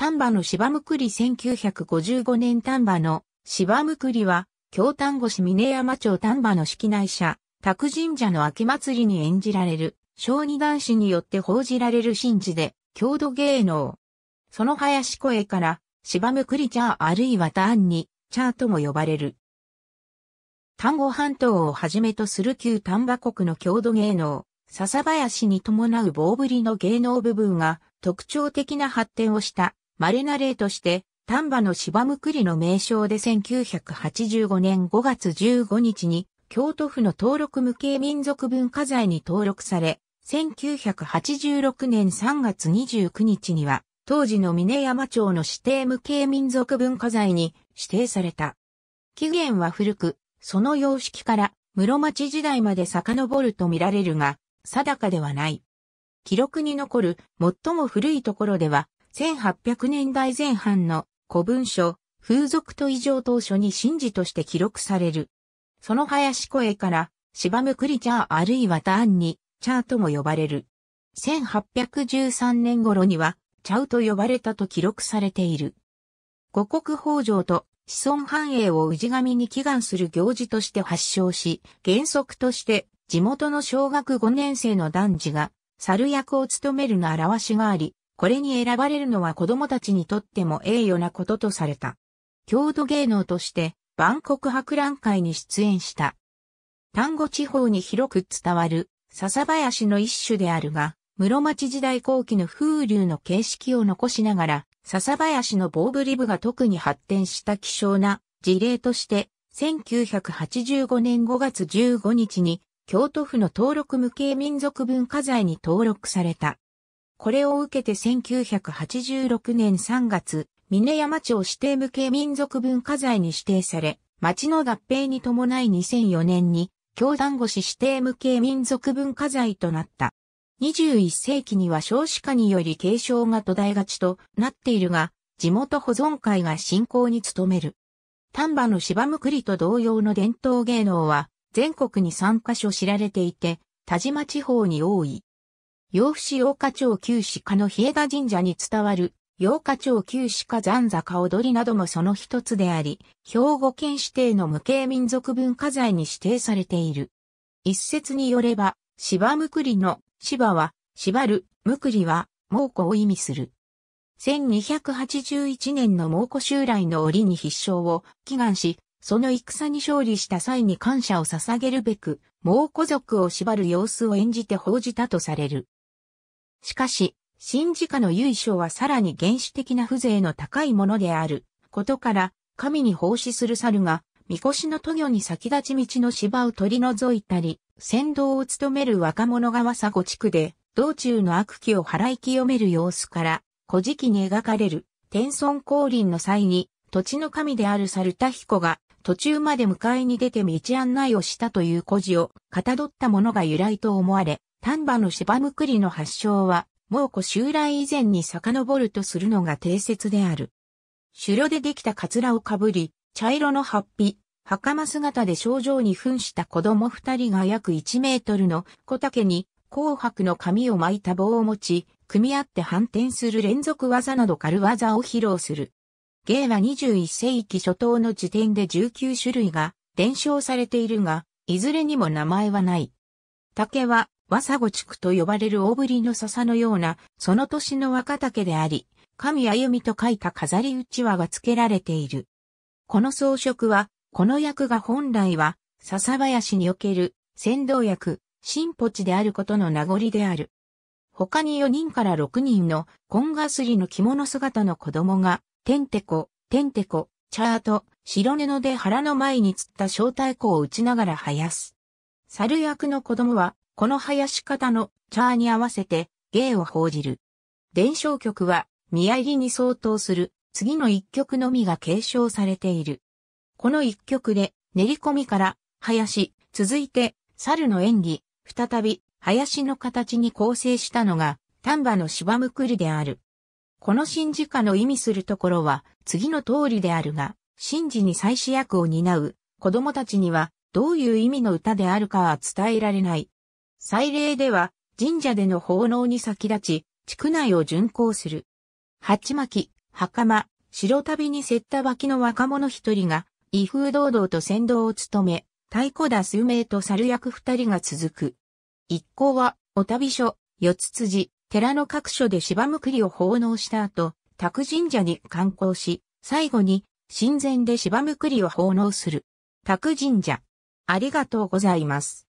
丹波の芝むくり1955年丹波の芝むくりは、京丹後市峰山町丹波の式内社、宅神社の秋祭りに演じられる、小児男子によって報じられる神事で、郷土芸能。その林声から、芝むくりチャーあるいはターンに、チャーとも呼ばれる。丹後半島をはじめとする旧丹波国の郷土芸能、笹林に伴う棒振りの芸能部分が特徴的な発展をした稀な例として、丹波の芝むくりの名称で1985年5月15日に京都府の登録無形民族文化財に登録され、1986年3月29日には当時の峰山町の指定無形民族文化財に指定された。起源は古く、その様式から室町時代まで遡ると見られるが、定かではない。記録に残る最も古いところでは、1800年代前半の古文書、風俗と異常当初に神事として記録される。その林声から、芝むくりチャーあるいはターンに、チャーとも呼ばれる。1813年頃には、チャウと呼ばれたと記録されている。五国北条と子孫繁栄を氏神に祈願する行事として発祥し、原則として地元の小学5年生の男児が猿役を務めるの表しがあり、これに選ばれるのは子供たちにとっても栄誉なこととされた。郷土芸能として、万国博覧会に出演した。丹後地方に広く伝わる、笹林の一種であるが、室町時代後期の風流の形式を残しながら、笹林の棒振り部が特に発展した希少な事例として、1985年5月15日に、京都府の登録無形民族文化財に登録された。これを受けて1986年3月、峰山町指定無形民族文化財に指定され、町の合併に伴い2004年に、京丹後市指定無形民族文化財となった。21世紀には少子化により継承が途絶えがちとなっているが、地元保存会が振興に努める。丹波の芝むくりと同様の伝統芸能は、全国に3カ所知られていて、田島地方に多い。洋府市洋花町旧市家の日枝神社に伝わる、洋花町旧市家残坂踊りなどもその一つであり、兵庫県指定の無形民族文化財に指定されている。一説によれば、芝むくりの芝は、縛る、むくりは、猛虎を意味する。1281年の猛虎襲来の折に必勝を祈願し、その戦に勝利した際に感謝を捧げるべく、猛虎族を縛る様子を演じて報じたとされる。しかし、神事家の由緒はさらに原始的な風情の高いものである。ことから、神に奉仕する猿が、みこしの渡御に先立ち道の芝を取り除いたり、先導を務める若者川佐護地区で、道中の悪鬼を払い清める様子から、古事記に描かれる、天孫降臨の際に、土地の神である猿田彦が、途中まで迎えに出て道案内をしたという故事を、かたどったものが由来と思われ、丹波の芝むくりの発祥は、猛虎襲来以前に遡るとするのが定説である。狩猟でできたカツラをかぶり、茶色のハッピ、袴姿で症状に扮した子供二人が約1メートルの小竹に紅白の紙を巻いた棒を持ち、組み合って反転する連続技など軽技を披露する。芸は21世紀初頭の時点で19種類が伝承されているが、いずれにも名前はない。竹は和佐護地区と呼ばれる大ぶりの笹のような、その年の若竹であり、神歩みと書いた飾りうちわが付けられている。この装飾は、この役が本来は、笹林における先導役、新ポチであることの名残である。他に4人から6人のコンガスリの着物姿の子供が、てんてこ、てんてこ、チャート、白布で腹の前に釣った小太鼓を打ちながら生やす。猿役の子供はこの生やし方のチャーに合わせて芸を報じる。伝承曲は宮入りに相当する次の一曲のみが継承されている。この一曲で練り込みから林、続いて猿の演技、再び林の形に構成したのが丹波の芝むくりである。この神事歌の意味するところは次の通りであるが、神事に祭祀役を担う子供たちにはどういう意味の歌であるかは伝えられない。祭礼では神社での奉納に先立ち、地区内を巡行する。鉢巻き、袴、白旅に競った脇の若者一人が、威風堂々と先導を務め、太鼓田数名と猿役二人が続く。一行は、お旅所、四つ辻、寺の各所で芝むくりを奉納した後、宅神社に観光し、最後に、神前で芝むくりを奉納する。宅神社。ありがとうございます。